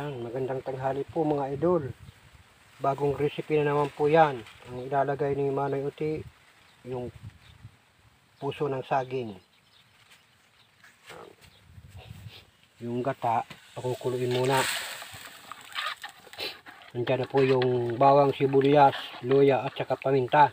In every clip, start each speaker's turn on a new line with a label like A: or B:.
A: Yan, magandang tanghali po mga idol. Bagong recipe na naman po yan. Ang ilalagay ni Manoy Uti, yung puso ng saging. Yung gata, pakukuluin muna. Nandiyan na po yung bawang sibuyas, luya at saka paminta.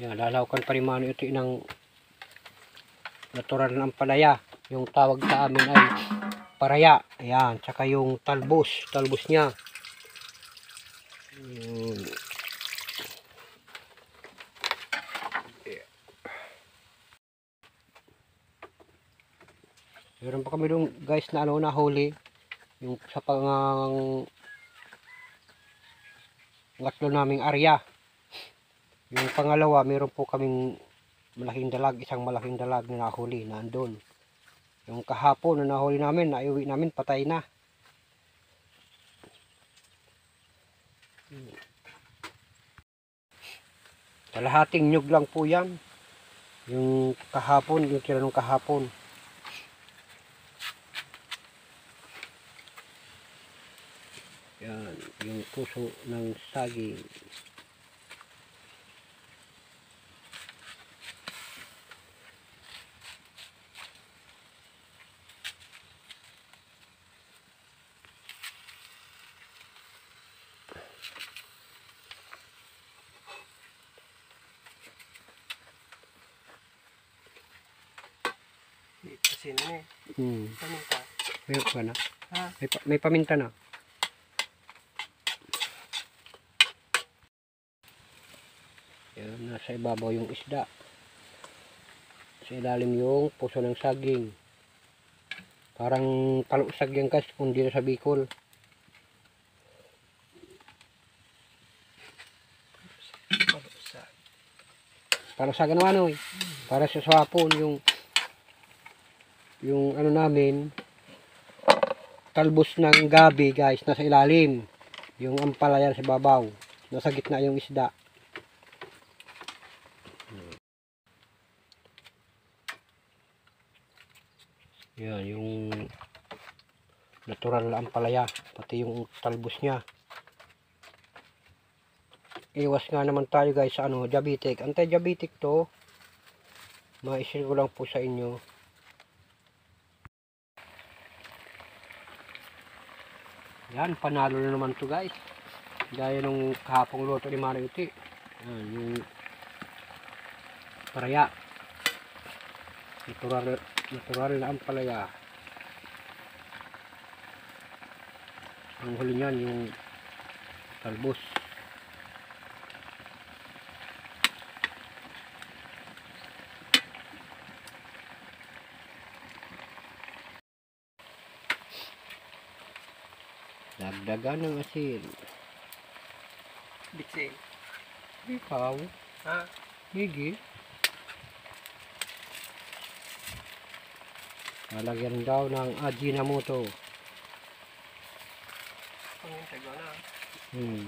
A: Yan, lalawkan pa rin Manoy Uti ng natural ng palaya. Yung tawag sa amin ay paraya. Ayan, tsaka yung talbos, talbos niya. Yun. Meron pa kami dong guys na ano na huli yung sa pangang ngatlo naming area. Yung pangalawa, meron po kaming malaking dalag, isang malaking dalag na nahuli na andun. Yung kahapon na nahuli namin, naiuwi namin, patay na. Kalahating nyug lang po yan. Yung kahapon, yung tira kahapon. Yan, yung puso ng saging.
B: Kasi na eh.
A: Hmm.
B: Ka.
A: Meron ka na?
B: Ha?
A: May, pa- may paminta na. Yan, nasa ibabaw yung isda. Sa ilalim yung puso ng saging. Parang palusag yan kasi kung dito sa Bicol.
B: Palusa.
A: Para sa ganawa no eh. Para sa swapon yung yung ano namin talbos ng gabi guys nasa ilalim. Yung ampalaya sa babaw. Nasa gitna yung isda. Yan, yung natural na ampalaya. Pati yung talbos niya. Iwas nga naman tayo guys sa ano, diabetic. Anti-diabetic to. Ma-share ko lang po sa inyo. Yan, panalo na naman to guys. Gaya nung kahapong luto ni Mara Uti. Yan, yung paraya. Natural, natural na ang palaya. Ang huli niyan, yung talbos. Dagdagan ng asin.
B: Bitsin.
A: Ikaw,
B: Ha?
A: higi. Lalagyan daw ng Ajinomoto.
B: Ang tago na.
A: Hmm.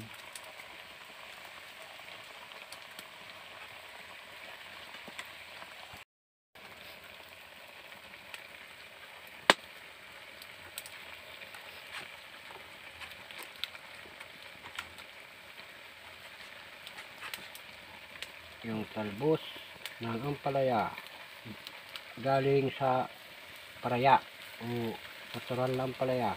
A: Yung talbos ng ampalaya galing sa paraya o natural na ampalaya.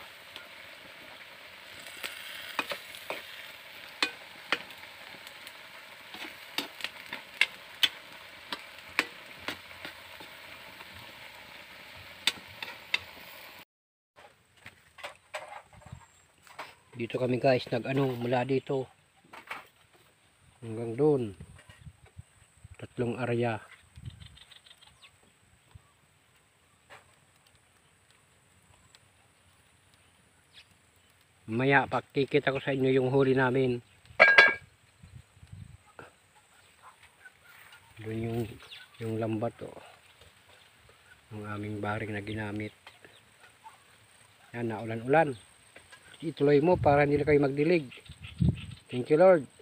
A: dito kami guys nag ano mula dito hanggang doon tatlong area. Maya pakikita ko sa inyo yung huli namin. Doon yung yung lambat oh. Yung aming baring na ginamit. Yan naulan-ulan. Ituloy mo para hindi na kayo magdilig. Thank you lord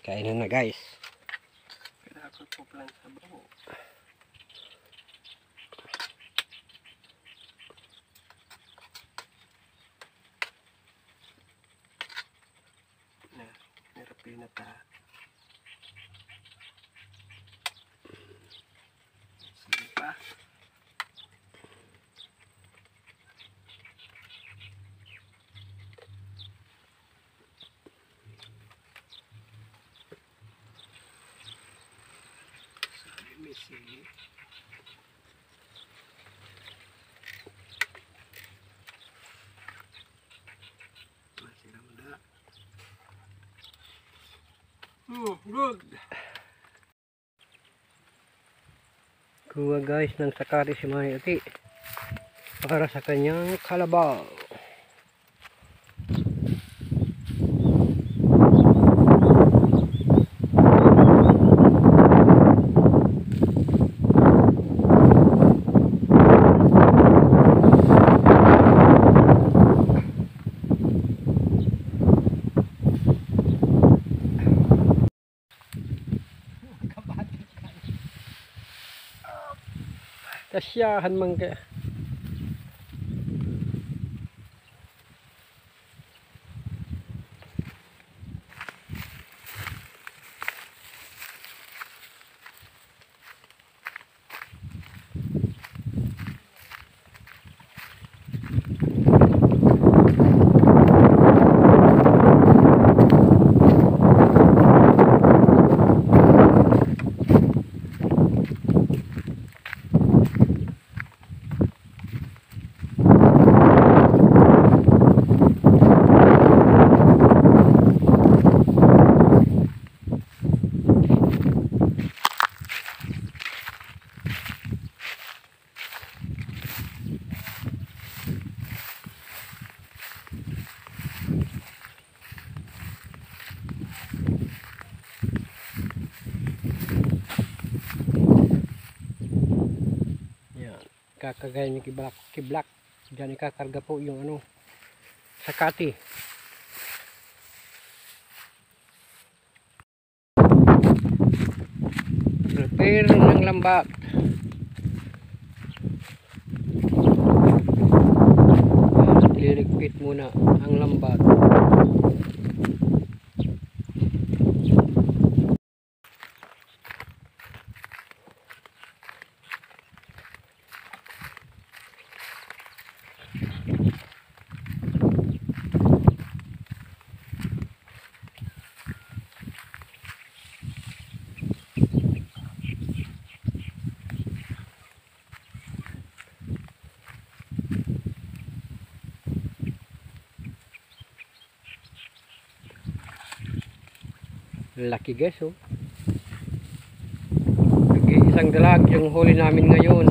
A: Kainan na guys.
B: Kailangan ko plan sa baho. Sabi may sige. Masira mo na. Hmm, good.
A: Kuha guys ng sakari si Mayati. Para sa kanyang kalabaw. 这虾很猛的。Kakagaya ni Kiblak. Kiblak. Diyan ikakarga po yung ano. Sakati. Prepare ng lambat. Liligpit muna ang lambat. Laki guys oh. Isang dalag yung huli namin ngayon.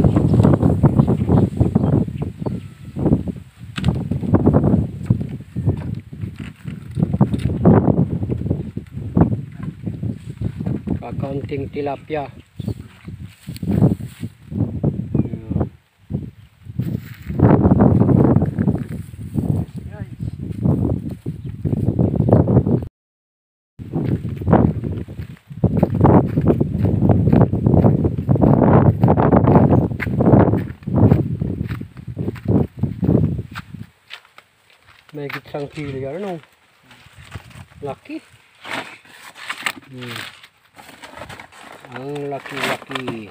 A: Kakaunting tilapia. Ayan. May gitsang kilo yan, ano? Laki. Hmm. Ang laki-laki.